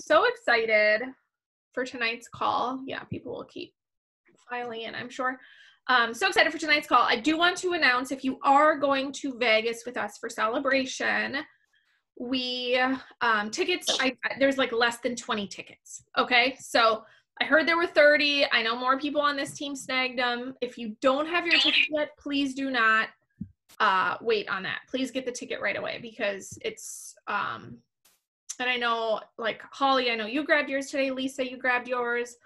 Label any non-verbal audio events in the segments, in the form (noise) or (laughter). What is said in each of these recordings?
so excited for tonight's call. Yeah, people will keep filing in, I'm sure. Um, so excited for tonight's call. I do want to announce if you are going to Vegas with us for celebration, we um, tickets. I, there's like less than 20 tickets. Okay, so I heard there were 30. I know more people on this team snagged them. If you don't have your ticket yet, please do not uh, wait on that. Please get the ticket right away because it's um, and I know like Holly, I know you grabbed yours today. Lisa, you grabbed yours.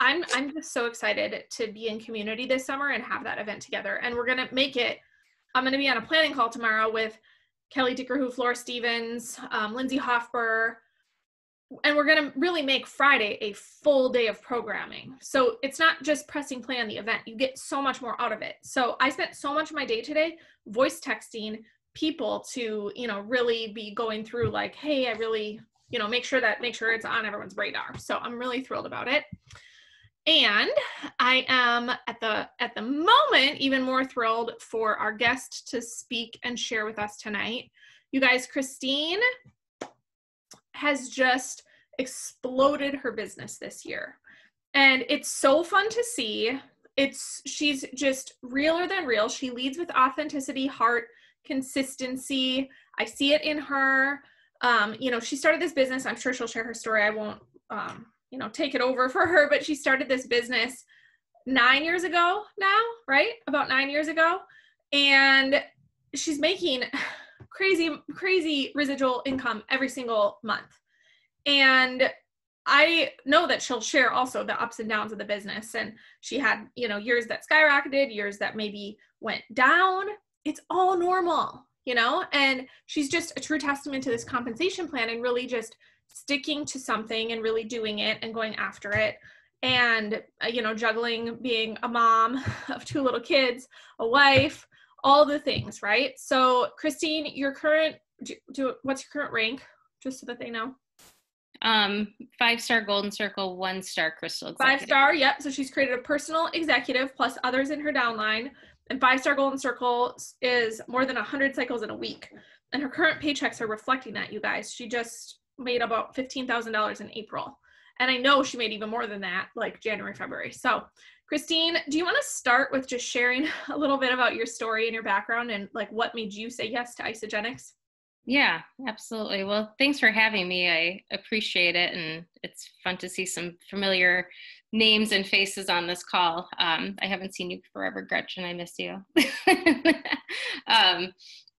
I'm I'm just so excited to be in community this summer and have that event together. And we're gonna make it. I'm gonna be on a planning call tomorrow with Kelly Dickerhoof, Laura Stevens, um, Lindsay Hofber, and we're gonna really make Friday a full day of programming. So it's not just pressing play on the event. You get so much more out of it. So I spent so much of my day today voice texting people to you know really be going through like hey i really you know make sure that make sure it's on everyone's radar. So i'm really thrilled about it. And i am at the at the moment even more thrilled for our guest to speak and share with us tonight. You guys kristine has just exploded her business this year. And it's so fun to see. It's she's just realer than real. She leads with authenticity heart consistency. I see it in her. Um, you know, she started this business. I'm sure she'll share her story. I won't, um, you know, take it over for her, but she started this business nine years ago now, right? About nine years ago. And she's making crazy, crazy residual income every single month. And I know that she'll share also the ups and downs of the business. And she had, you know, years that skyrocketed, years that maybe went down, it's all normal, you know? And she's just a true testament to this compensation plan and really just sticking to something and really doing it and going after it. And uh, you know juggling being a mom (laughs) of two little kids a wife all the things right? So kristine your current do, do what's your current rank? Just so that they know. Um five star golden circle one star crystal executive. five star yep. So she's created a personal executive plus others in her downline and five star golden circle is more than 100 cycles in a week and her current paychecks are reflecting that you guys she just made about $15000 in april and i know she made even more than that like january february so kristine do you want to start with just sharing (laughs) a little bit about your story and your background and like what made you say yes to isagenix yeah, absolutely. Well, thanks for having me. I appreciate it. And it's fun to see some familiar names and faces on this call. Um, I haven't seen you forever, Gretchen. I miss you. (laughs) um,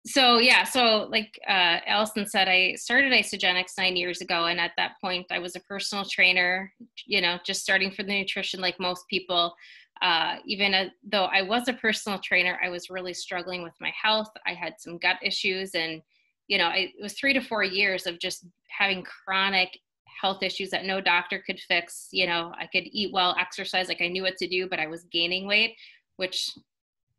so yeah, so like uh, Allison said, I started Isagenix nine years ago, and at that point, I was a personal trainer. You know, just starting for the nutrition, like most people. Uh, even a, though I was a personal trainer, I was really struggling with my health. I had some gut issues, and you know, I, it was three to four years of just having chronic health issues that no doctor could fix. You know, I could eat well, exercise, like I knew what to do, but I was gaining weight, which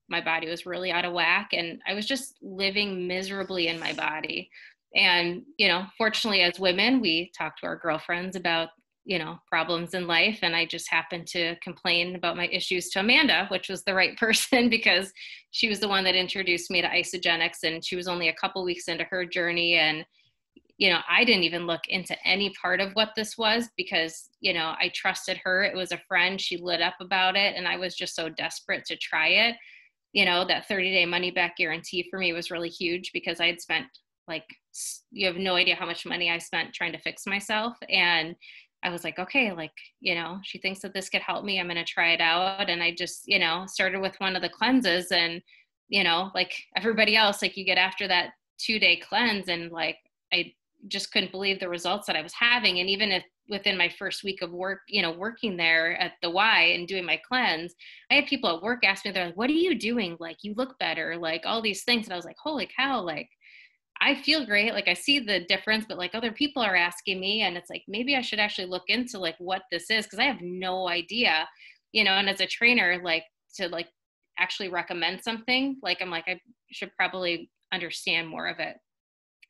my body was really out of whack. And I was just living miserably in my body. And, you know, fortunately, as women, we talk to our girlfriends about you know problems in life and i just happened to complain about my issues to amanda which was the right (laughs) person because she was the one that introduced me to isagenix. and she was only a couple weeks into her journey and you know i didn't even look into any part of what this was because you know i trusted her it was a friend she lit up about it and i was just so desperate to try it you know that 30 day money back guarantee for me was really huge because i had spent like you have no idea how much money i spent trying to fix myself and I was like, okay, like, you know, she thinks that this could help me. I'm going to try it out. And I just, you know, started with one of the cleanses and, you know, like everybody else, like you get after that two day cleanse and like, I just couldn't believe the results that I was having. And even if within my first week of work, you know, working there at the Y and doing my cleanse, I had people at work ask me, they're like, what are you doing? Like, you look better, like all these things. And I was like, holy cow, like, I feel great. Like I see the difference, but like other people are asking me, and it's like maybe I should actually look into like what this is because I have no idea, you know. And as a trainer, like to like actually recommend something, like I'm like I should probably understand more of it.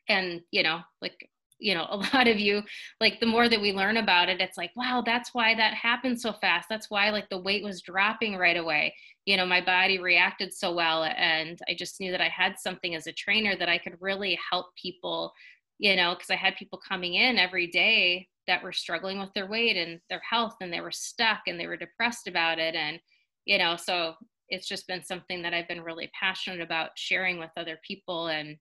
And you know, like you know, (laughs) a lot of you, like the more that we learn about it, it's like, wow, that's why that happened so fast. That's why like the weight was dropping right away you know my body reacted so well and i just knew that i had something as a trainer that i could really help people you know because i had people coming in every day that were struggling with their weight and their health and they were stuck and they were depressed about it and you know so it's just been something that i've been really passionate about sharing with other people and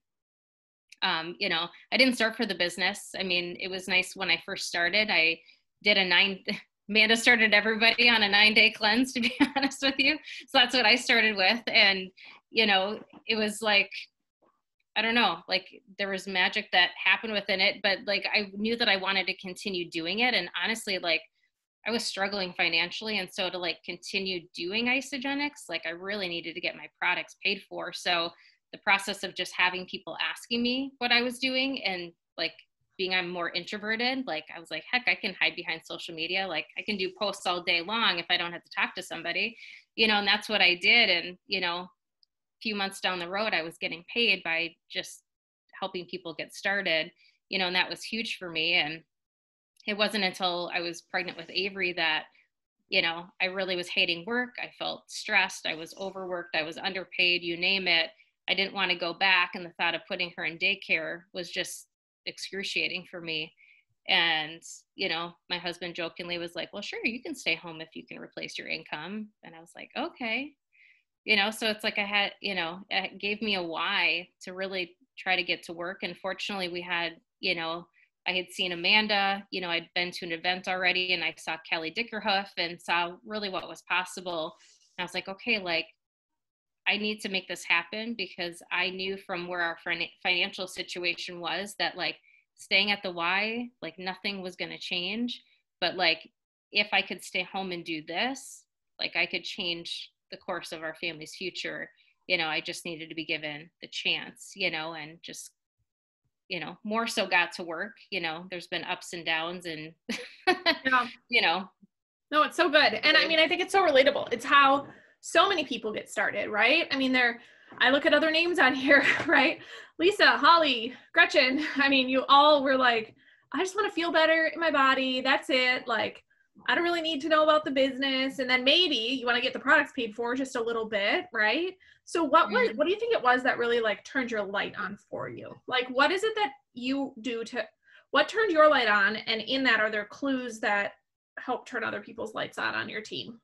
um, you know i didn't start for the business i mean it was nice when i first started i did a nine (laughs) amanda started everybody on a nine day cleanse to be (laughs) honest with you so that's what i started with and you know it was like I don't know, like there was magic that happened within it, but like I knew that I wanted to continue doing it. And honestly, like I was struggling financially. And so to like continue doing Isagenix, like I really needed to get my products paid for. So the process of just having people asking me what I was doing and like being I'm more introverted, like I was like, heck, I can hide behind social media. Like I can do posts all day long if I don't have to talk to somebody, you know, and that's what I did. And, you know, a few months down the road, I was getting paid by just helping people get started, you know, and that was huge for me. And it wasn't until I was pregnant with Avery that, you know, I really was hating work. I felt stressed. I was overworked. I was underpaid, you name it. I didn't want to go back. And the thought of putting her in daycare was just excruciating for me. And, you know, my husband jokingly was like, well, sure, you can stay home if you can replace your income. And I was like, okay, you know so it's like i had you know it gave me a why to really try to get to work and fortunately we had you know i had seen amanda you know i'd been to an event already and i saw kelly dickerhoof and saw really what was possible and i was like okay like i need to make this happen because i knew from where our financial situation was that like staying at the y like nothing was going to change. But like if i could stay home and do this like i could change the course of our family's future. You know i just needed to be given the chance you know and just you know more so got to work you know. There's been ups and downs and (laughs) yeah. you know. No it's so good. And i mean i think it's so relatable. It's how so many people get started right i mean they're i look at other names on (laughs) here right lisa holly gretchen i mean you all were like i just want to feel better in my body that's it like I don't really need to know about the business. And then maybe you want to get the products paid for just a little bit, right? So what was mm-hmm. what do you think it was that really like turned your light on for you? Like what is it that you do to what turned your light on? And in that are there clues that help turn other people's lights on on your team?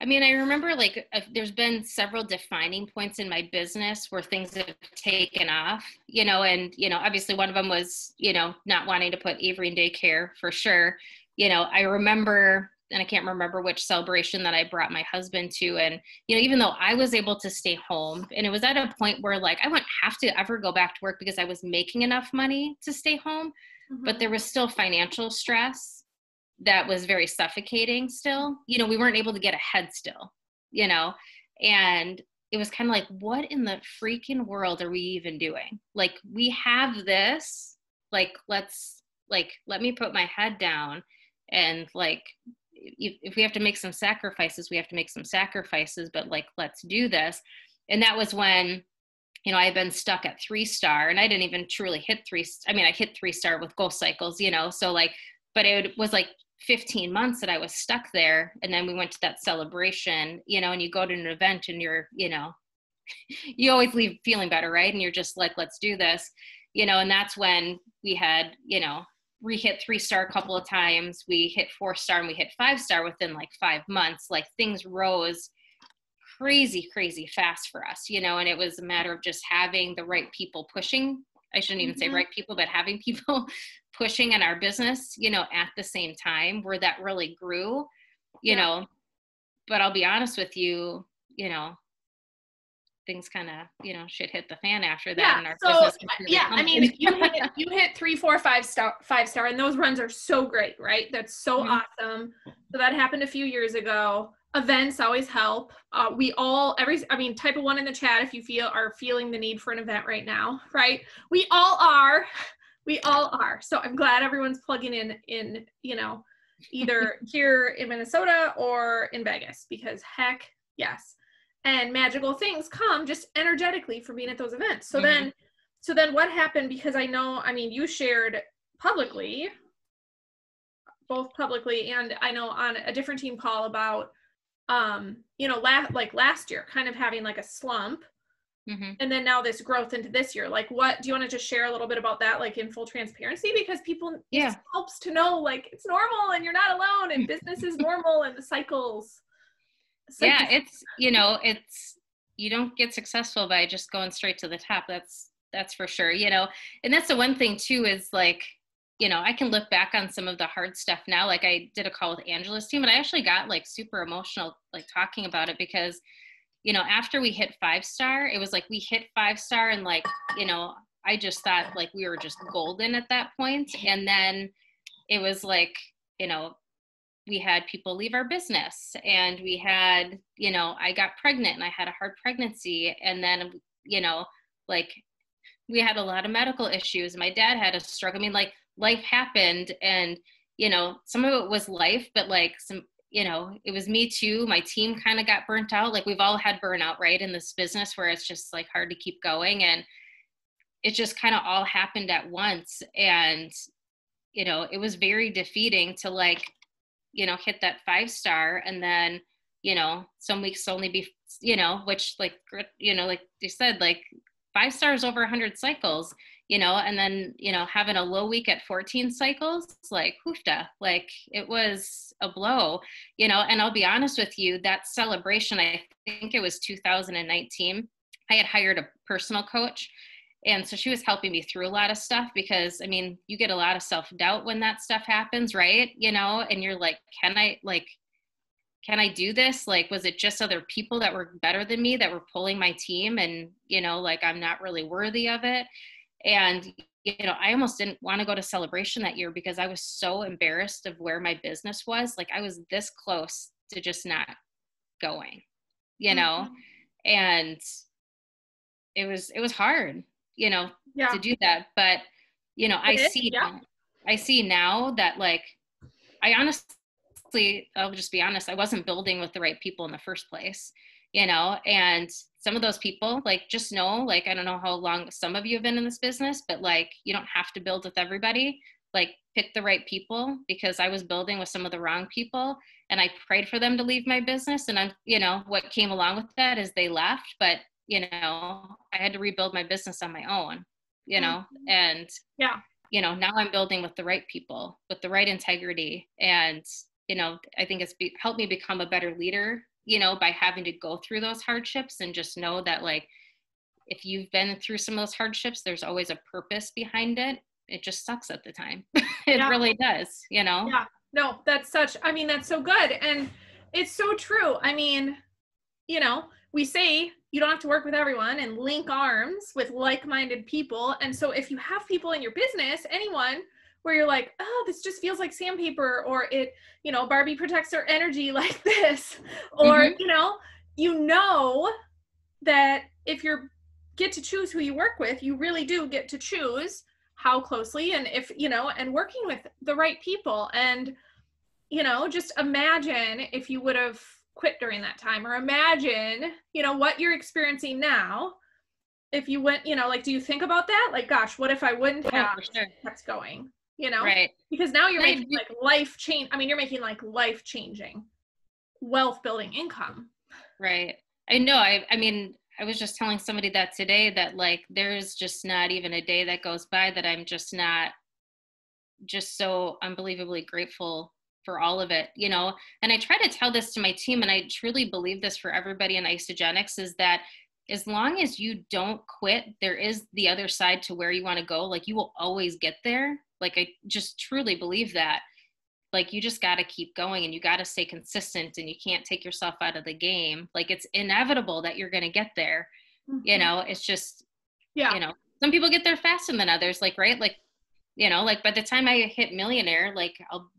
I mean, I remember like uh, there's been several defining points in my business where things have taken off, you know, and, you know, obviously one of them was, you know, not wanting to put Avery in daycare for sure you know, I remember, and I can't remember which celebration that I brought my husband to. And, you know, even though I was able to stay home, and it was at a point where like I wouldn't have to ever go back to work because I was making enough money to stay home, mm-hmm. but there was still financial stress that was very suffocating still. You know, we weren't able to get ahead still, you know, and it was kind of like, what in the freaking world are we even doing? Like, we have this, like, let's, like, let me put my head down and like if, if we have to make some sacrifices we have to make some sacrifices but like let's do this and that was when you know i had been stuck at three star and i didn't even truly hit three i mean i hit three star with goal cycles you know so like but it was like 15 months that i was stuck there and then we went to that celebration you know and you go to an event and you're you know (laughs) you always leave feeling better right? And you're just like let's do this you know and that's when we had you know we hit three star a couple of times we hit four star and we hit five star within like five months. Like things rose crazy crazy fast for us you know and it was a matter of just having the right people pushing i shouldn't even mm-hmm. say right people but having people (laughs) pushing in our business you know at the same time where that really grew you yeah. know but i'll be honest with you you know things kind of you know shit hit the fan after that. Yeah. so yeah, I mean, you hit (laughs) you hit three, four, five star, five star, and those runs are so great, right? That's so mm-hmm. awesome. So that happened a few years ago. Events always help. Uh, we all every I mean, type of one in the chat if you feel are feeling the need for an event right now, right? We all are. (laughs) We all are. So I'm glad everyone's plugging in in you know either (laughs) here in Minnesota or in Vegas because heck yes and magical things come just energetically from being at those events. So mm-hmm. then so then what happened because I know I mean you shared publicly both publicly and I know on a different team call about um you know last like last year kind of having like a slump Mm-hmm. And then now this growth into this year. Like what do you want to just share a little bit about that like in full transparency because people yeah helps to know like it's normal and you're not alone and business is (laughs) normal and the cycles. cycles. Yeah, it's you know, it's you don't get successful by just going straight to the top. That's that's for sure. You know, and that's the one thing too is like you know, I can look back on some of the hard stuff now. Like I did a call with Angela's team and I actually got like super emotional like talking about it because, you know, after we hit five star, it was like we hit five star and like, you know, I just thought like we were just golden at that point. And then it was like, you know, we had people leave our business and we had, you know, I got pregnant and I had a hard pregnancy. And then, you know, like we had a lot of medical issues. My dad had a stroke. I mean, like life happened and you know some of it was life but like some you know it was me too. My team kind of got burnt out. Like we've all had burnout right in this business where it's just like hard to keep going and it just kind of all happened at once. And you know it was very defeating to like you know hit that five star and then you know some weeks only be you know which like you know like you said like five stars over 100 cycles you know, and then, you know, having a low week at 14 cycles, like hoofda, like it was a blow, you know, and I'll be honest with you, that celebration, I think it was 2019, I had hired a personal coach. And so she was helping me through a lot of stuff because I mean, you get a lot of self doubt when that stuff happens, right? You know, and you're like, can I, like, can I do this? Like, was it just other people that were better than me that were pulling my team and, you know, like I'm not really worthy of it? And you know, I almost didn't want to go to celebration that year because I was so embarrassed of where my business was. Like I was this close to just not going, you know, mm-hmm. and it was it was hard, you know, yeah. to do that. But you know, it I is, see yeah. I see now that like I honestly I'll just be honest, I wasn't building with the right people in the first place you know and some of those people like just know like i don't know how long some of you have been in this business but like you don't have to build with everybody. Like pick the right people because i was building with some of the wrong people and i prayed for them to leave my business and i'm you know what came along with that is they left but you know i had to rebuild my business on my own you know? Mm-hmm. and yeah. you know now i'm building with the right people with the right integrity and you know i think it's be, helped me become a better leader you know, by having to go through those hardships and just know that like if you've been through some of those hardships, there's always a purpose behind it. It just sucks at the time. (laughs) it yeah. really does, you know? Yeah. No, that's such, I mean, that's so good. And it's so true. I mean, you know, we say you don't have to work with everyone and link arms with like minded people. And so if you have people in your business, anyone, where you're like, oh, this just feels like sandpaper, or it, you know, Barbie protects her energy (laughs) like this, or mm-hmm. you know, you know that if you get to choose who you work with, you really do get to choose how closely and if you know, and working with the right people. And you know, just imagine if you would have quit during that time, or imagine, you know, what you're experiencing now if you went, you know, like, do you think about that? Like, gosh, what if I wouldn't have sure. kept going? You know? Right. Because now you're making like life change i mean you're making like life changing wealth building income. Right. I know. I i mean i was just telling somebody that today that like there's just not even a day that goes by that i'm just not just so unbelievably grateful for all of it you know? And i try to tell this to my team and i truly believe this for everybody in isagenix is that as long as you don't quit there is the other side to where you want to go. Like you will always get there like I just truly believe that. Like you just got to keep going and you got to stay consistent and you can't take yourself out of the game. Like it's inevitable that you're going to get there. Mm-hmm. You know, it's just yeah. You know, some people get there faster than others like right? Like you know, like by the time I hit millionaire, like I'll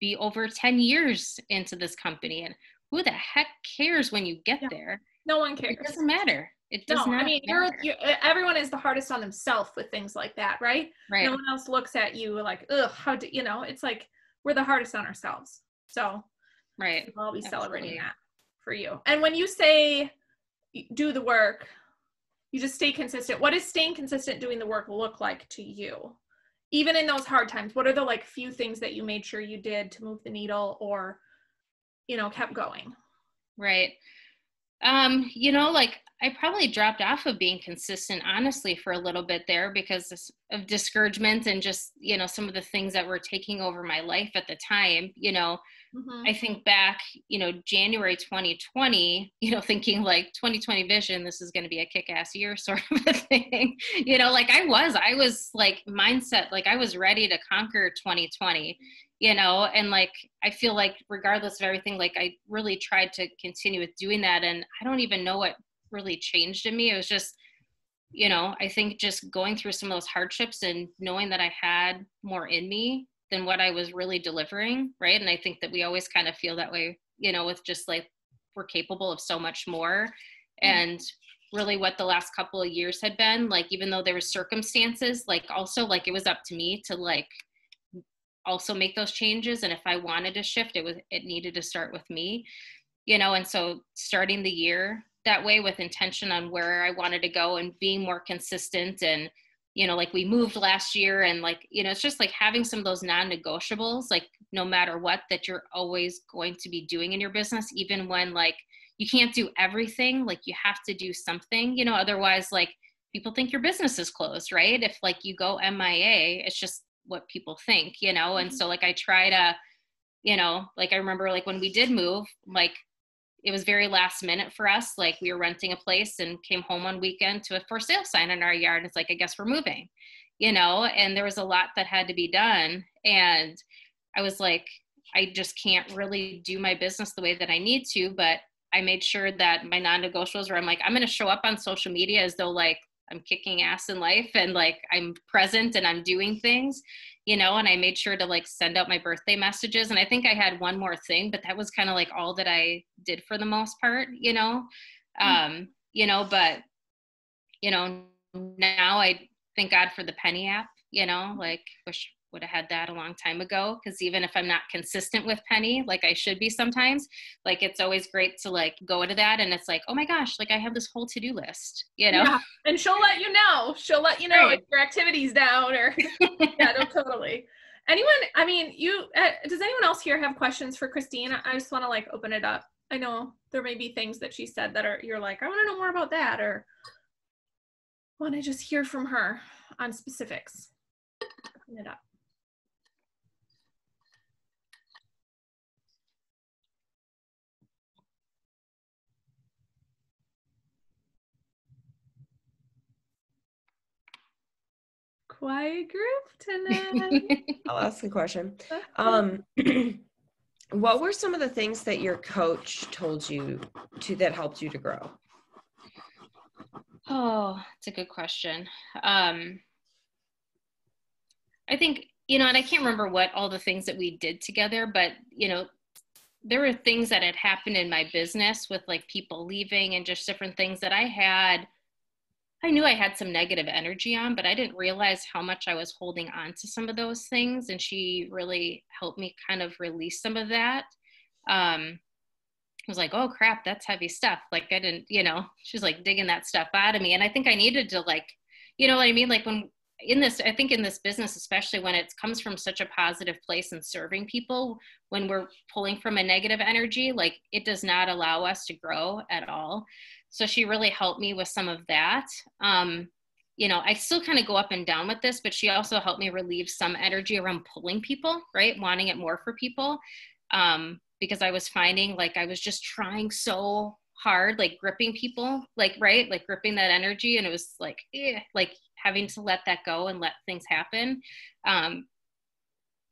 be over 10 years into this company and who the heck cares when you get yeah. there? No one cares. It doesn't matter. It does no, not. I mean, you're, you're, everyone is the hardest on themselves with things like that, right? Right. No one else looks at you like, ugh, how do you know? It's like we're the hardest on ourselves. So, right. I'll be Absolutely. celebrating that for you. And when you say do the work, you just stay consistent. What does staying consistent doing the work look like to you? Even in those hard times, what are the like few things that you made sure you did to move the needle or, you know, kept going? Right. Um, you know, like I probably dropped off of being consistent, honestly, for a little bit there because of discouragement and just, you know, some of the things that were taking over my life at the time. You know, mm-hmm. I think back, you know, January 2020, you know, thinking like 2020 vision, this is going to be a kick ass year (laughs) sort of a thing. you know, like I was, I was like mindset, like I was ready to conquer 2020 you know and like i feel like regardless of everything like i really tried to continue with doing that and i don't even know what really changed in me. It was just, you know, I think just going through some of those hardships and knowing that I had more in me than what I was really delivering, right? And I think that we always kind of feel that way, you know, with just like we're capable of so much more. Mm-hmm. And really what the last couple of years had been, like even though there were circumstances, like also like it was up to me to like also make those changes. And if I wanted to shift, it was it needed to start with me. You know, and so starting the year that way with intention on where I wanted to go and being more consistent and you know like we moved last year and like you know it's just like having some of those non-negotiables like no matter what that you're always going to be doing in your business even when like you can't do everything like you have to do something you know otherwise like people think your business is closed right if like you go MIA it's just what people think you know and mm-hmm. so like I try to you know like I remember like when we did move like it was very last minute for us. Like we were renting a place and came home one weekend to a for sale sign in our yard. It's like, I guess we're moving, you know, and there was a lot that had to be done. And I was like, I just can't really do my business the way that I need to. But I made sure that my non negotiables were I'm like, I'm going to show up on social media as though like I'm kicking ass in life and like I'm present and I'm doing things you know, and I made sure to like send out my birthday messages. And I think I had one more thing, but that was kind of like all that I did for the most part, you know. Mm-hmm. Um, you know, but you know, now I thank God for the penny app, you know, like wish would have had that a long time ago because even if i'm not consistent with penny like i should be sometimes like it's always great to like go into that and it's like oh my gosh like i have this whole to-do list you know? Yeah. and she'll let you know. She'll let you know right. if your activity's down or (laughs) yeah no totally. Anyone i mean you uh, does anyone else here have questions for kristine? I just want to like open it up. I know there may be things that she said that are you're like i want to know more about that or want to just hear from her on specifics. Open it up quiet group tonight. (laughs) I'll ask a question. Um, (clears throat) what were some of the things that your coach told you to that helped you to grow? Oh, it's a good question. Um, I think, you know, and I can't remember what all the things that we did together, but, you know, there were things that had happened in my business with like people leaving and just different things that I had I knew I had some negative energy on, but I didn't realize how much I was holding on to some of those things. And she really helped me kind of release some of that. Um, I was like, oh crap, that's heavy stuff. Like I didn't, you know, she's like digging that stuff out of me. And I think I needed to like, you know what I mean? Like when in this, I think in this business, especially when it comes from such a positive place and serving people, when we're pulling from a negative energy, like it does not allow us to grow at all so she really helped me with some of that. Um, you know i still kind of go up and down with this but she also helped me relieve some energy around pulling people right? Wanting it more for people. Um, because i was finding like i was just trying so hard like gripping people like right? Like gripping that energy and it was like eh, like having to let that go and let things happen. Um,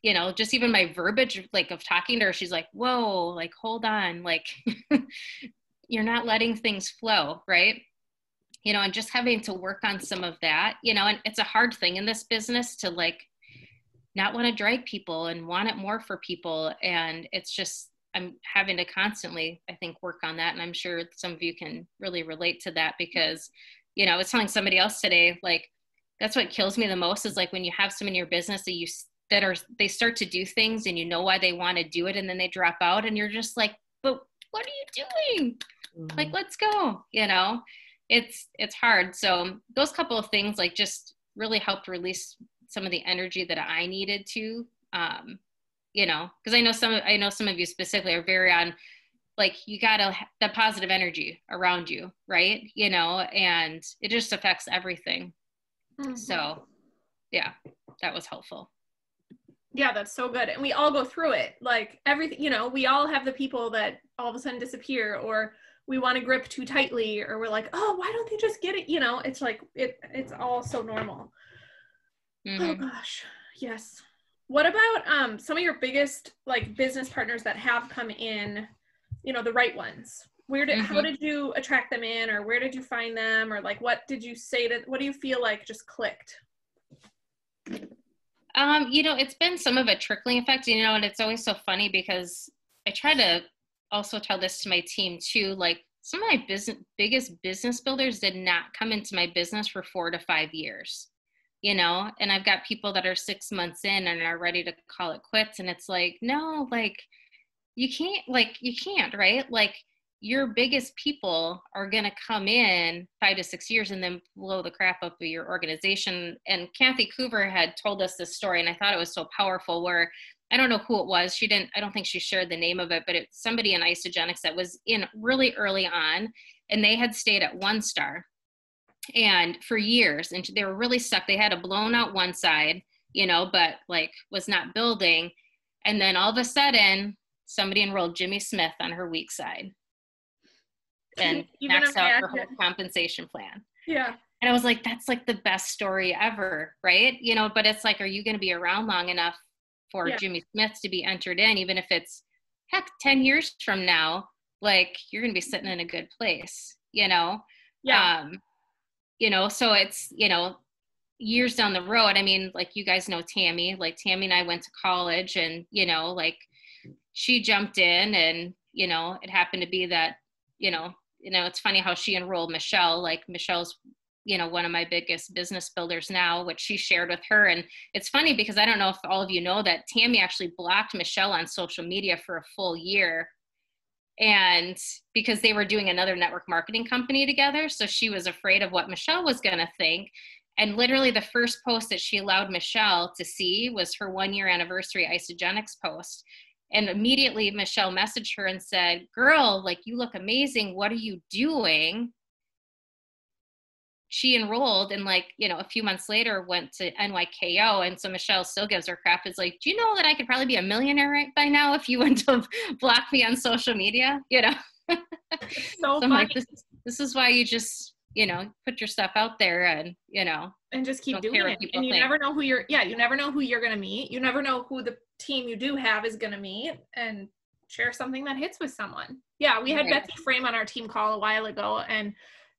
you know just even my verbiage like of talking to her she's like whoa like hold on like (laughs) you're not letting things flow, right? You know, and just having to work on some of that, you know, and it's a hard thing in this business to like not want to drag people and want it more for people. And it's just, I'm having to constantly, I think, work on that. And I'm sure some of you can really relate to that because, you know, I was telling somebody else today, like, that's what kills me the most is like when you have some in your business that you that are they start to do things and you know why they want to do it and then they drop out and you're just like but what are you doing mm-hmm. like let's go you know? It's it's hard. So those couple of things like just really helped release some of the energy that i needed to um you know? Because i know some i know some of you specifically are very on like you gotta the positive energy around you right? You know and it just affects everything. Mm-hmm. so yeah that was helpful. Yeah that's so good. And we all go through it. Like everything you know we all have the people that all of a sudden disappear or we want to grip too tightly or we're like oh why don't they just get it? You know it's like it it's all so normal. Oh mm-hmm. oh gosh. Yes. What about um some of your biggest like business partners that have come in you know the right ones? Where did mm-hmm. how did you attract them in or where did you find them or like what did you say that what do you feel like just clicked? Um, you know, it's been some of a trickling effect, you know, and it's always so funny because I try to also tell this to my team too. Like some of my business biggest business builders did not come into my business for four to five years, you know, and I've got people that are six months in and are ready to call it quits. And it's like, no, like you can't, like, you can't, right? Like your biggest people are going to come in five to six years and then blow the crap up of your organization. And Kathy Coover had told us this story, and I thought it was so powerful. Where I don't know who it was. She didn't. I don't think she shared the name of it, but it's somebody in isagenix that was in really early on, and they had stayed at one star, and for years, and they were really stuck. They had a blown out one side, you know, but like was not building, and then all of a sudden, somebody enrolled Jimmy Smith on her weak side and (laughs) max out her whole compensation plan. Yeah. And I was like, that's like the best story ever, right? You know, but it's like, are you going to be around long enough for yeah. Jimmy Smith to be entered in, even if it's heck, 10 years from now, like you're going to be sitting in a good place, you know? Yeah. Um, you know, so it's, you know, years down the road. I mean, like you guys know Tammy, like Tammy and I went to college and, you know, like she jumped in and, you know, it happened to be that, you know, you know, it's funny how she enrolled Michelle. Like Michelle's, you know, one of my biggest business builders now, which she shared with her. And it's funny because I don't know if all of you know that Tammy actually blocked Michelle on social media for a full year. And because they were doing another network marketing company together. So she was afraid of what Michelle was going to think. And literally, the first post that she allowed Michelle to see was her one year anniversary isagenix post. And immediately Michelle messaged her and said, Girl, like you look amazing. What are you doing? She enrolled and like, you know, a few months later went to NYKO. And so Michelle still gives her crap. Is like, do you know that I could probably be a millionaire right by now if you wouldn't have (laughs) blocked me on social media? You know? so, so like, this, this is why you just, you know, put your stuff out there and, you know, and just keep doing it. And you think. never know who you're, yeah, you never know who you're going to meet. You never know who the team you do have is going to meet and share something that hits with someone. Yeah, we had right. Betsy Frame on our team call a while ago, and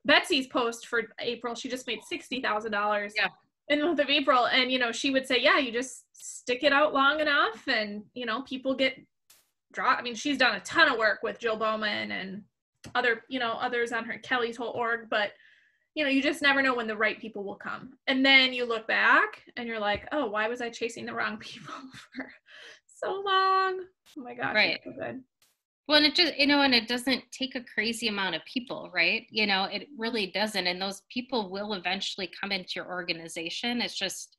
Betsy's post for April, she just made sixty thousand dollars. Yeah. In the month of April, and you know, she would say, "Yeah, you just stick it out long enough, and you know, people get draw." I mean, she's done a ton of work with Jill Bowman and other, you know, others on her Kelly's whole org, but you know, you just never know when the right people will come. And then you look back and you're like, oh, why was I chasing the wrong (laughs) people for so long? Oh my gosh. Right. So good. Well, and it just, you know, and it doesn't take a crazy amount of people, right? You know, it really doesn't. And those people will eventually come into your organization. It's just,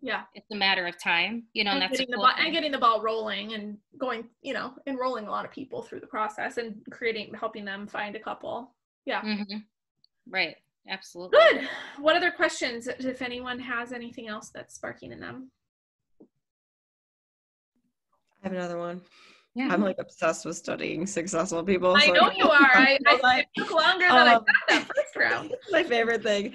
yeah, it's a matter of time, you know, and, and that's getting, cool the ball, and getting the ball rolling and going, you know, enrolling a lot of people through the process and creating, helping them find a couple. Yeah. Mm-hmm. Right. Absolutely. Good. What other questions, if anyone has anything else that's sparking in them? I have another one. Yeah. I'm like obsessed with studying successful people. I so know you are. I, (laughs) I, it took longer than um, I thought that first round. (laughs) my favorite thing.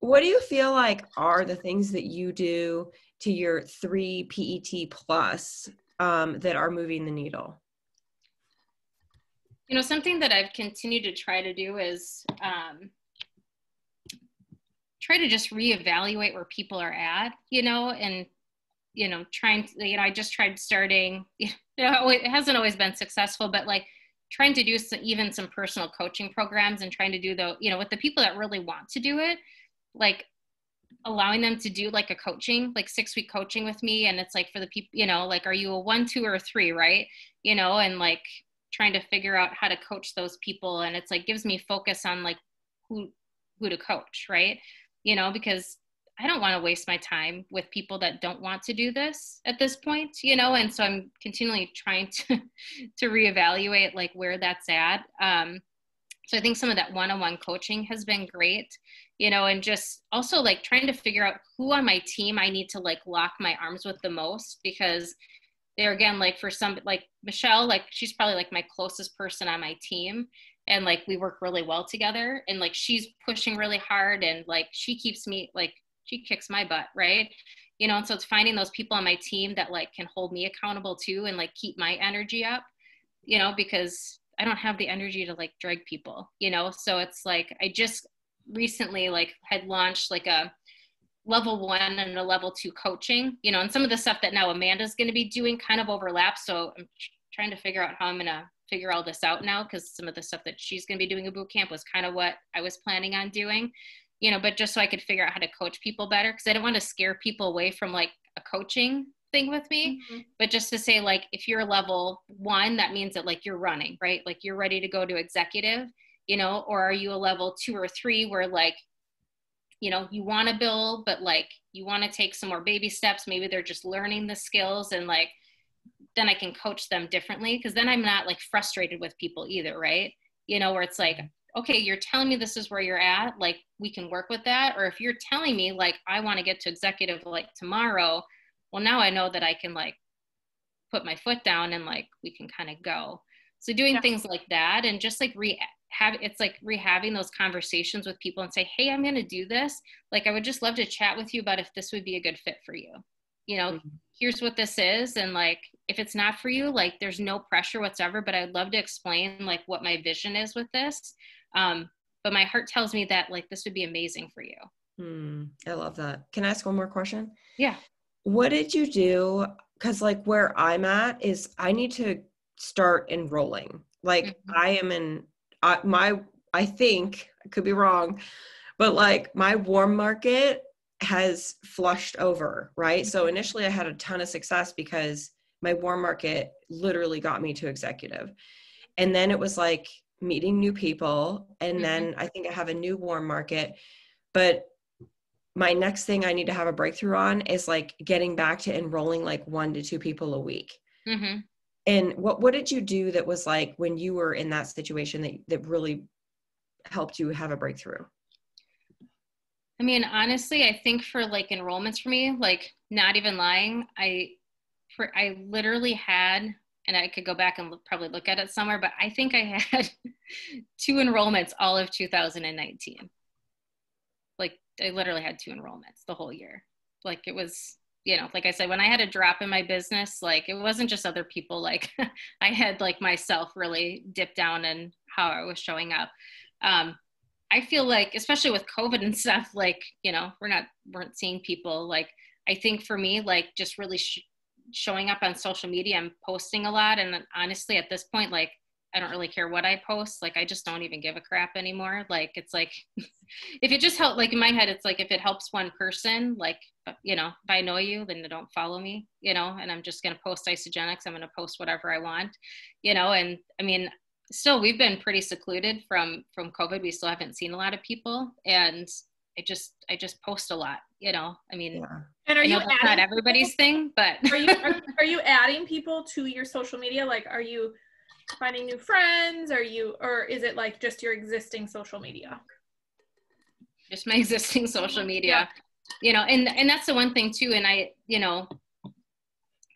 What do you feel like are the things that you do to your three PET plus um, that are moving the needle? You know, something that I've continued to try to do is um, try to just reevaluate where people are at, you know, and you know, trying to, you know, I just tried starting, (laughs) you know, it hasn't always been successful, but like trying to do some, even some personal coaching programs and trying to do the, you know, with the people that really want to do it, like allowing them to do like a coaching, like six week coaching with me. And it's like for the people, you know, like, are you a one, two, or three, right? You know, and like trying to figure out how to coach those people. And it's like gives me focus on like who, who to coach, right? you know, because I don't want to waste my time with people that don't want to do this at this point, you know, and so I'm continually trying to (laughs) to reevaluate like where that's at. Um, so I think some of that one-on-one coaching has been great, you know, and just also like trying to figure out who on my team I need to like lock my arms with the most because they're again like for some like Michelle, like she's probably like my closest person on my team and like we work really well together and like she's pushing really hard and like she keeps me like she kicks my butt, right? You know, and so it's finding those people on my team that like can hold me accountable too and like keep my energy up, you know, because I don't have the energy to like drag people, you know? So it's like I just recently like had launched like a level one and a level two coaching, you know, and some of the stuff that now Amanda's going to be doing kind of overlaps. So I'm trying to figure out how I'm going to figure all this out now because some of the stuff that she's going to be doing a boot camp was kind of what I was planning on doing you know, but just so I could figure out how to coach people better because I didn't want to scare people away from like a coaching thing with me, mm-hmm. but just to say like if you're level one, that means that like you're running, right? Like you're ready to go to executive, you know, or are you a level two or three where like you know you want to build but like you want to take some more baby steps maybe they're just learning the skills and like then i can coach them differently because then i'm not like frustrated with people either right you know where it's like okay, you're telling me this is where you're at, like we can work with that. Or if you're telling me like I want to get to executive like tomorrow, well now I know that I can like put my foot down and like we can kind of go. So doing yeah. things like that and just like re have it's like rehaving those conversations with people and say, hey, I'm gonna do this. Like I would just love to chat with you about if this would be a good fit for you. You know, mm-hmm. here's what this is and like if it's not for you like there's no pressure whatsoever but i'd love to explain like what my vision is with this um, but my heart tells me that like this would be amazing for you. Hmm, I love that. Can I ask one more question? Yeah. What did you do? Because like where I'm at is I need to start enrolling. Like mm-hmm. I am in I, my I think I could be wrong, but like my warm market has flushed over, right? So mm-hmm. initially I had a ton of success because my warm market literally got me to executive. And then it was like meeting new people and mm-hmm. then i think i have a new warm market but my next thing i need to have a breakthrough on is like getting back to enrolling like one to two people a week mm-hmm. and what what did you do that was like when you were in that situation that that really helped you have a breakthrough i mean honestly i think for like enrollments for me like not even lying i for i literally had and I could go back and look, probably look at it somewhere, but I think I (laughs) had two enrollments all of 2019. Like I literally had two enrollments the whole year. Like it was, you know, like I said, when I had a drop in my business, like it wasn't just other people, like (laughs) I had like myself really dip down in how I was showing up. Um, I feel like, especially with COVID and stuff, like, you know, we're not, weren't seeing people like, I think for me, like just really sh- showing up on social media and posting a lot. And honestly, at this point, like, I don't really care what I post. Like, I just don't even give a crap anymore. Like, it's like, (laughs) if it just helps, like in my head, it's like if it helps one person, like, uh, you know, if I know you, then don't follow me, you know, and I'm just going to post isagenix. I'm going to post whatever I want, you know, and I mean, still, we've been pretty secluded from, from COVID. We still haven't seen a lot of people. And I just, I just post a lot, you know, I mean, yeah. And are you not everybody's thing, but are you are, (laughs) are, you adding people to your social media? Like, are you finding new friends? Are you, or is it like just your existing social media? Just my existing social media, yeah. you know, and and that's the one thing too. And I, you know,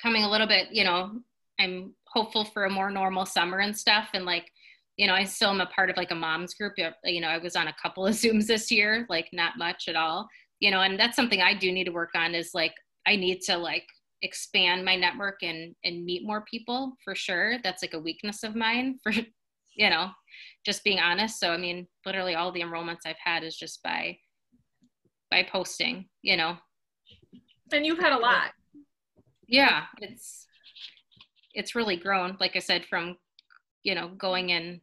coming a little bit, you know, I'm hopeful for a more normal summer and stuff, and like you know, I still am a part of like a mom's group. You know, I was on a couple of (laughs) Zooms this year, like not much at all. You know and that's something i do need to work on is like i need to like expand my network and and meet more people for sure. That's like a weakness of mine for (laughs) you know just being honest. So i mean literally all the enrollments i've had is just by by posting you know. And you've had a lot. Yeah it's it's really grown like i said from you know going in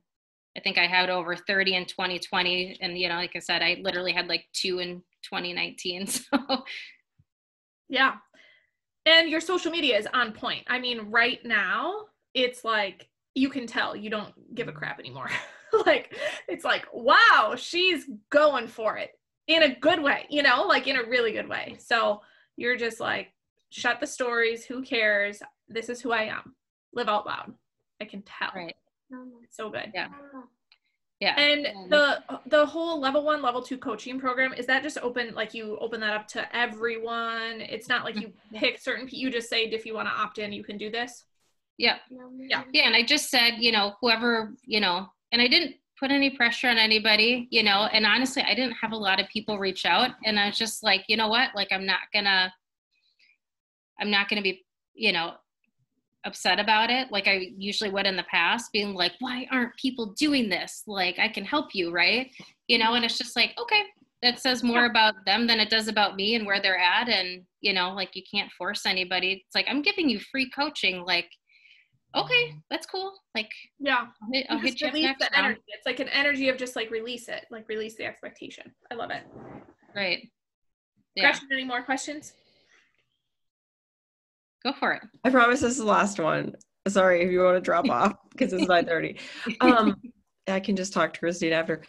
i think i had over 30 in 2020 and you know like i said i literally had like two in 2019. (laughs) So, yeah. And your social media is on point. I mean, right now, it's like you can tell you don't give a crap anymore. (laughs) like, it's like, wow, she's going for it. in a good way, you know, like in a really good way. So you're just like, shut the stories. Who cares? This is who I am. Live out loud. I can tell. Right. So good. Yeah. Yeah. And the the whole level one, level two coaching program is that just open like you open that up to everyone? It's not like you pick certain. You just say if you want to opt in, you can do this. yeah. Yeah. Yeah. And I just said, you know, whoever, you know, and I didn't put any pressure on anybody, you know, and honestly, I didn't have a lot of people reach out. And I was just like, you know what? Like, I'm not gonna, I'm not gonna be, you know, upset about it like I usually would in the past, being like, why aren't people doing this? Like, I can help you, right? You know, and it's just like, okay, that says more about them than it does about me and where they're at. And, you know, like you can't force anybody. It's like, I'm giving you free coaching. Like, okay, that's cool. Like, Yeah. I'll hit, I'll You hit just you up release the round. energy. It's like an energy of just like release it, like release the expectation. I love it. Right. Yeah, Gretchen, any more questions? Go for it. I promise this is the last one. Sorry if you want to drop (laughs) off because it's 9:30. Um, I can just talk to Kristine after.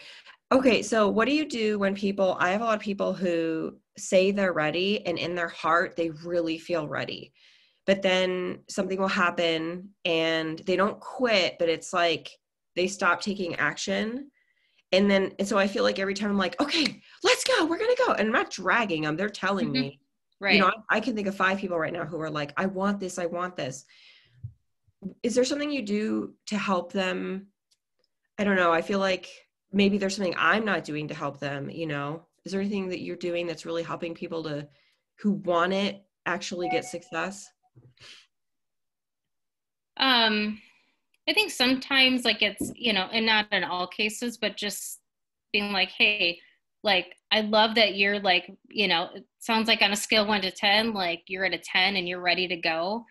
Okay, so what do you do when people? I have a lot of people who say they're ready, and in their heart they really feel ready, but then something will happen and they don't quit, but it's like they stop taking action. And then, and so I feel like every time I'm like, okay, let's go, we're gonna go. And I'm not dragging them, they're telling Mhm. me, Right. you know I, I can think of five people right now who are like i want this i want this. Is there something you do to help them? I don't know i feel like maybe there's something i'm not doing to help them you know? Is there anything that you're doing that's really helping people to who want it actually get success? Um i think sometimes like it's you know and not in all cases but just being like hey like i love that you're like you know it sounds like on a scale 1 to 10 like you're at a 10 and you're ready to go.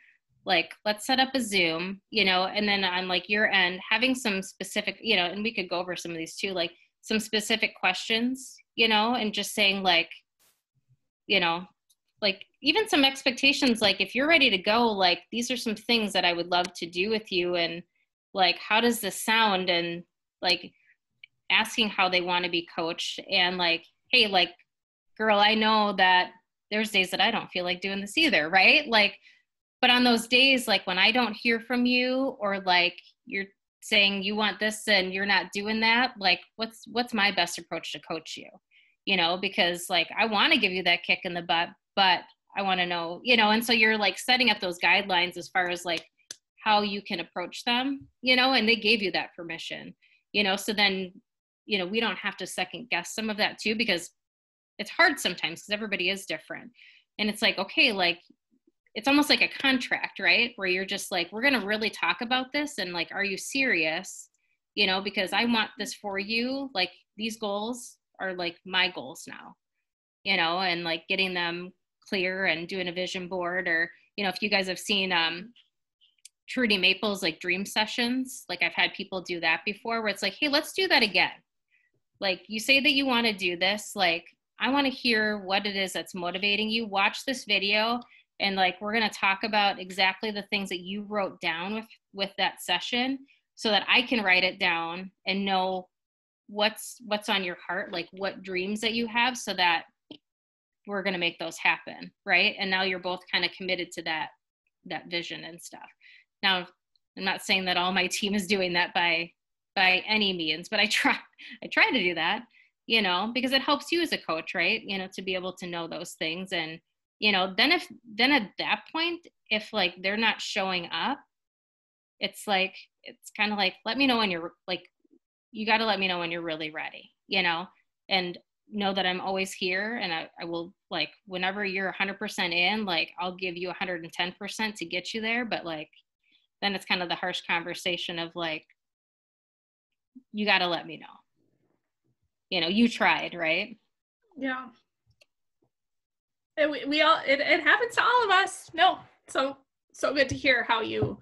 Like let's set up a zoom you know and then on like your end having some specific you know and we could go over some of these too like some specific questions you know and just saying like you know like even some expectations like if you're ready to go like these are some things that i would love to do with you and like how does this sound? And like asking how they want to be coached and like hey like girl i know that there's days that i don't feel like doing this either right? Like but on those days like when i don't hear from you or like you're saying you want this and you're not doing that like what's what's my best approach to coach you? You know because like i want to give you that kick in the butt but i want to know you know and so you're like setting up those guidelines as far as like how you can approach them you know and they gave you that permission you know? So then you know we don't have to second guess some of that too because it's hard sometimes because everybody is different. And it's like okay like it's almost like a contract right? Where you're just like we're going to really talk about this and like are you serious? You know because i want this for you like these goals are like my goals now. You know and like getting them clear and doing a vision board or you know if you guys have seen um trudy maples like dream sessions like i've had people do that before where it's like hey let's do that again like you say that you want to do this like i want to hear what it is that's motivating you. Watch this video and like we're going to talk about exactly the things that you wrote down with with that session so that i can write it down and know what's what's on your heart like what dreams that you have so that we're going to make those happen right? And now you're both kind of committed to that that vision and stuff. Now i'm not saying that all my (laughs) team is doing that by by any means but i try i try to do that you know because it helps you as a coach right? You know to be able to know those things and you know then if then at that point if like they're not showing up it's like it's kind of like let me know when you're like you got to let me know when you're really ready you know? And know that i'm always here and I, I will like whenever you're 100% in like i'll give you 110% to get you there but like then it's kind of the harsh conversation of like you got to let me know you know you tried right Yeah. And we, we all it, it happens to all of us. No. So so good to hear how you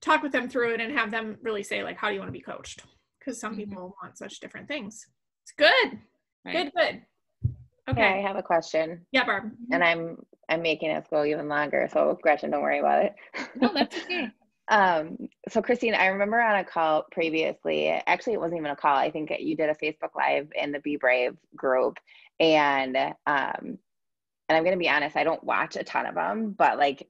talk with them through it and have them really say like how do you want to be coached? Because some Mhm. people want such different things. It's good. right Good, good. Okay, I have a question, Yeah, Barb. and I'm I'm making us go even longer. So Gretchen, don't worry about it. no that's okay (laughs) um, so Kristine, I remember on a call previously. Actually, it wasn't even a call. I think you did a Facebook Live in the Be Brave group, And um, and I'm gonna be honest, I don't watch a ton of them, but like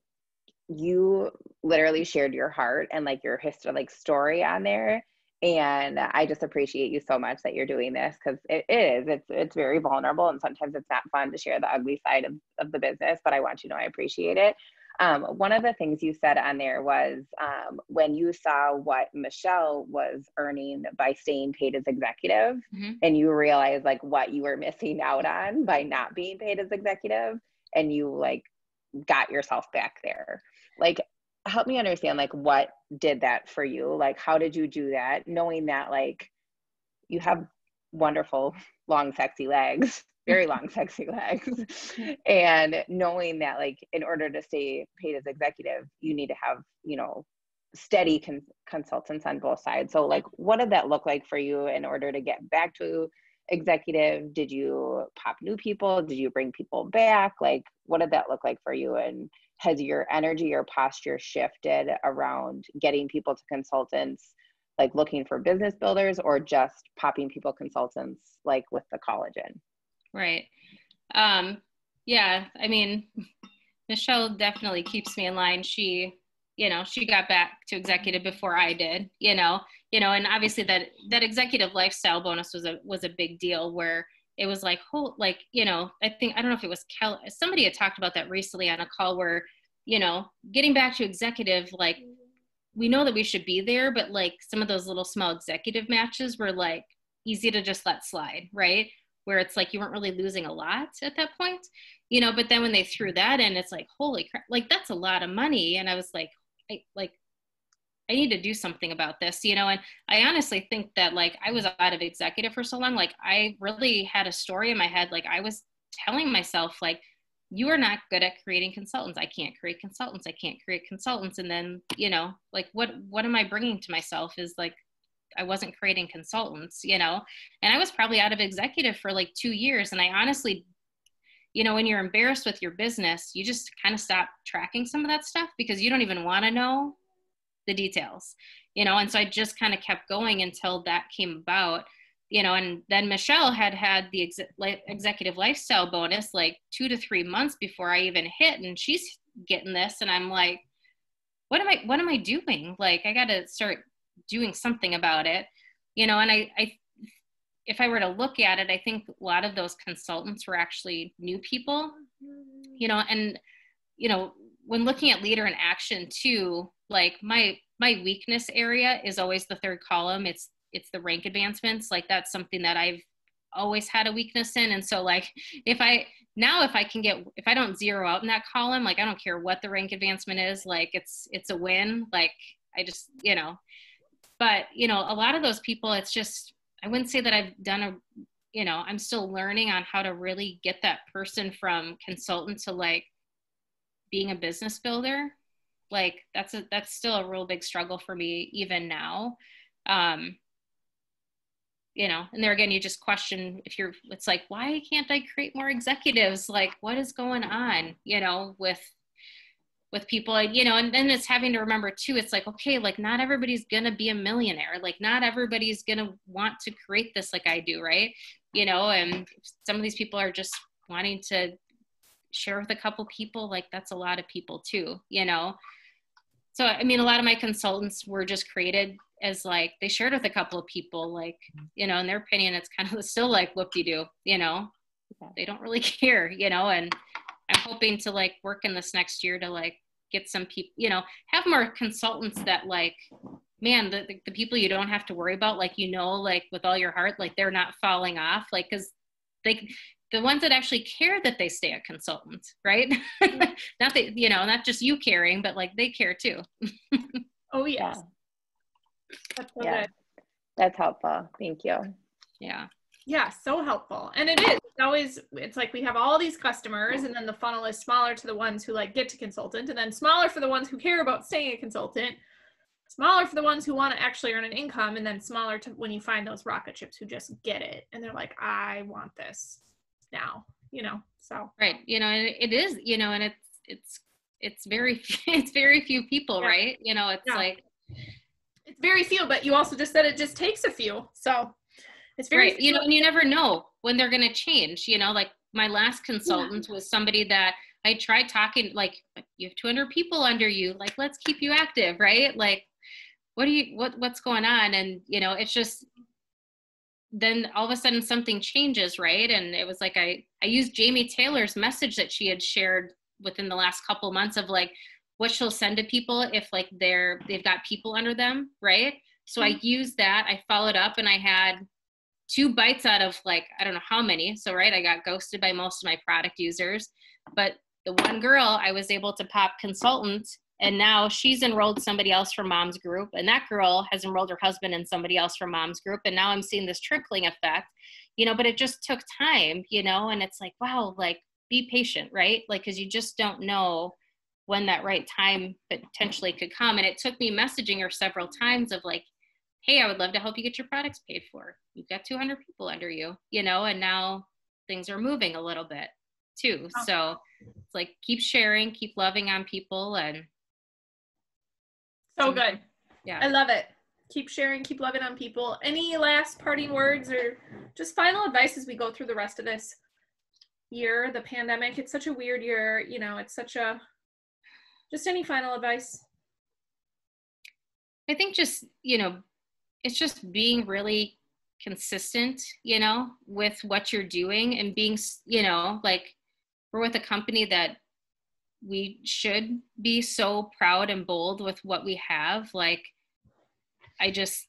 you literally shared your heart and like your history, like story on there. And I just appreciate you so much that you're doing this because it is. It's it's very vulnerable and sometimes it's not fun to share the ugly side of, of the business, but I want you to know I appreciate it. Um, one of the things you said on there was um, when you saw what Michelle was earning by staying paid as executive, mm-hmm. and you realized like what you were missing out on by not being paid as executive, and you like got yourself back there. Like, help me understand like what did that for you? Like, how did you do that, knowing that like you have wonderful long sexy legs very long, (laughs) sexy legs. (laughs) and knowing that, like, in order to stay paid as executive, you need to have, you know, steady con- consultants on both sides. So, like, what did that look like for you in order to get back to executive? Did you pop new people? Did you bring people back? Like, what did that look like for you? And has your energy or posture shifted around getting people to consultants? like looking for business builders or just popping people consultants like with the collagen Right. Um, yeah, I mean, (laughs) Michelle definitely keeps me in line. She, you know, she got back to executive before I did, you know, you know, and obviously that that executive lifestyle bonus was a was a big deal where it was like whole like, you know, I think I don't know if it was somebody had talked about that recently on a call where, you know, getting back to executive, like we know that we should be there, but like some of those little small executive matches were like easy to just let slide, right? Where it's like you weren't really losing a lot at that point, you know. But then when they threw that in, it's like, holy crap, like that's a lot of money. And I was like, I like, I need to do something about this, you know. And I honestly think that like I was out of executive for so long, like I really had a story in my head. Like I was telling myself, like, you are not good at creating consultants. I can't create consultants. I can't create consultants. And then, you know, like what what am I bringing to myself is like I wasn't creating consultants, you know, and I was probably out of executive for like two years. And I honestly, you know, when you're embarrassed with your business, you just kind of stop tracking some of that stuff because you don't even want to know the details, you know. And so I just kind of kept going until that came about, you know. And then Michelle had had the ex- executive lifestyle bonus like two to three months before I even hit, and she's getting this, and I'm like, what am I? What am I doing? Like, I got to start doing something about it you know and i i if i were to look at it i think a lot of those consultants were actually new people you know and you know when looking at leader in action too like my my weakness area is always the third column. It's it's the rank advancements. Like that's something that i've always had a weakness in. And so like if i now if i can get if i don't zero out in that column like i don't care what the rank advancement is like it's it's a win. Like i just you know but you know a lot of those people it's just i wouldn't say that i've done a you know i'm still learning on how to really get that person from consultant to like being a business builder. Like that's a that's still a real big struggle for me even now. Um you know and there again you just question if you're it's like why can't i create more executives? Like what is going on you know with with people and you know and then it's having to remember too it's like okay like not everybody's gonna be a millionaire like not everybody's gonna want to create this like i do right? You know and some of these people are just wanting to share with a couple people like that's a lot of people too you know? So i mean a lot of my consultants were just created as like they shared with a couple of people like mm-hmm. you know in their opinion it's kind of (laughs) still like whoop-de-doo you know? They don't really (laughs) care you know and I'm hoping to like work in this next year to like get some people, you know, have more consultants that like, man, the, the, the people you don't have to worry about, like, you know, like with all your heart, like they're not falling off, like, cause they, the ones that actually care that they stay a consultant, right? (laughs) not that, you know, not just you caring, but like they care too. (laughs) oh, yes. Yeah. That's so yeah. Good. That's helpful. Thank you. Yeah yeah so helpful and it is it's always it's like we have all these customers and then the funnel is smaller to the ones who like get to consultant and then smaller for the ones who care about staying a consultant smaller for the ones who want to actually earn an income and then smaller to when you find those rocket ships who just get it and they're like i want this now you know so right you know it is you know and it's it's it's very (laughs) it's very few people yeah. right you know it's yeah. like it's very few but you also just said it just takes a few so It's very right. you know, and you never know when they're going to change. You know, like my last consultant yeah. was somebody that I tried talking like you have 200 people under you, like let's keep you active, right? Like what do you what what's going on and you know, it's just then all of a sudden something changes, right? And it was like I I used Jamie Taylor's message that she had shared within the last couple months of like what she'll send to people if like they're they've got people under them, right? So mm-hmm. I used that. I followed up and I had two bites out of like I don't know how many. So right, I got ghosted by most of my product users, but the one girl I was able to pop consultant and now she's enrolled somebody else from mom's group. And that girl has enrolled her husband and somebody else from mom's group. And now i'm seeing this trickling effect you know but it just took time you know? And it's like wow like be patient right? Like because you just don't know when that right time potentially could come. And it took me messaging her several times of like hey i would love to help you get your products paid for. You've got 200 people under you you know and now things are moving a little bit too. Oh. so it's like keep sharing keep loving on people and so mm. good. Yeah. I love it. Keep sharing keep loving on people. Any last parting words or just final advice as we go through the rest of this year the pandemic? It's such a weird year you know it's such a just any final advice? I think just you know it's just being really consistent you know with what you're doing and being you know like we're with a company that we should be so proud and bold with what we have like i just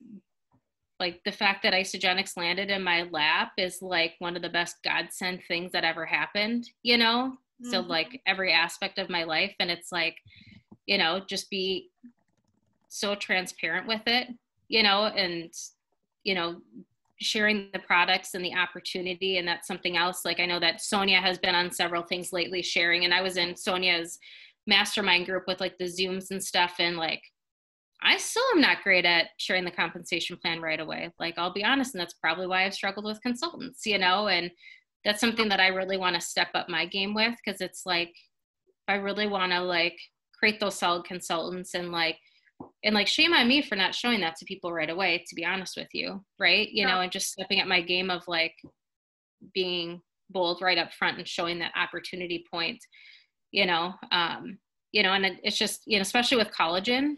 like the fact that Isagenix landed in my lap is like one of the best godsend things that ever happened you know mm-hmm. so like every aspect of my life and it's like you know just be so transparent with it you know and you know sharing the products and the opportunity and that's something else. Like i know that sonia has been on several things lately sharing and i was in sonia's mastermind group with like the zooms and stuff and like i still am not great at sharing the compensation plan right away. Like i'll be honest and that's probably why i've struggled with consultants you know and that's something that i really want to step up my game with because it's like i really want to like create those solid consultants and like and like shame on me for not showing that to people right away to be honest with you right you yeah. know and just stepping up my game of like being bold right up front and showing that opportunity point you know um you know and it's just you know especially with collagen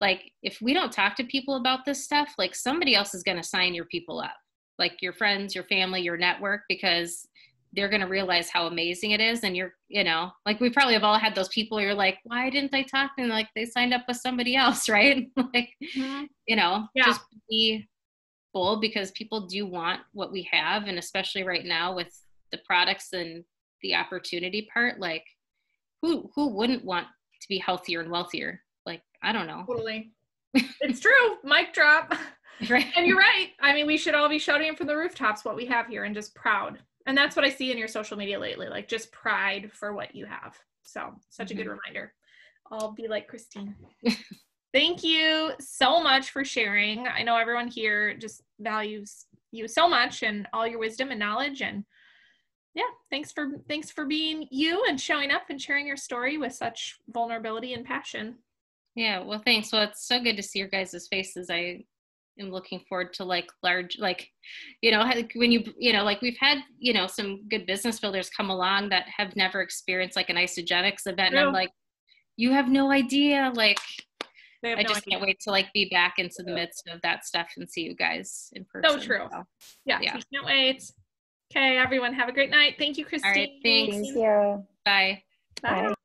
like if we don't talk to people about this stuff like somebody else is going to sign your people up like your friends your family your network because they're going to realize how amazing it is and you're you know like we probably have all had those people you're like why didn't they talk? And like they signed up with somebody else (laughs) right? Like mm-hmm. you know yeah. just be bold because people do want what we have and especially right now with the products and the opportunity part like who who wouldn't want to be healthier and wealthier? Like i don't know. Totally. (laughs) It's true. Mic drop. Right. And you're right. I mean we should all be shouting from the rooftops what we have here and just proud and that's what I see in your social media lately, like just pride for what you have. So, such mm-hmm. a good mm-hmm. reminder. I'll be like Kristine. (laughs) Thank you so much for sharing. I know everyone here just values you so much and all your wisdom and knowledge and yeah, thanks for thanks for being you and showing up and sharing your story with such vulnerability and passion. Yeah, well, thanks. Well, it's so good to see your guys' faces. I am looking forward to like large like you know like when you you know like we've had you know some good business builders come along that have never experienced like an isagenix event True. and i'm like you have no idea like i no just idea. can't wait to like be back into the midst of that stuff and see you guys in person so true so, yeah, yeah. can't wait okay everyone have a great night thank you kristine all right thanks thank you bye bye, bye. bye.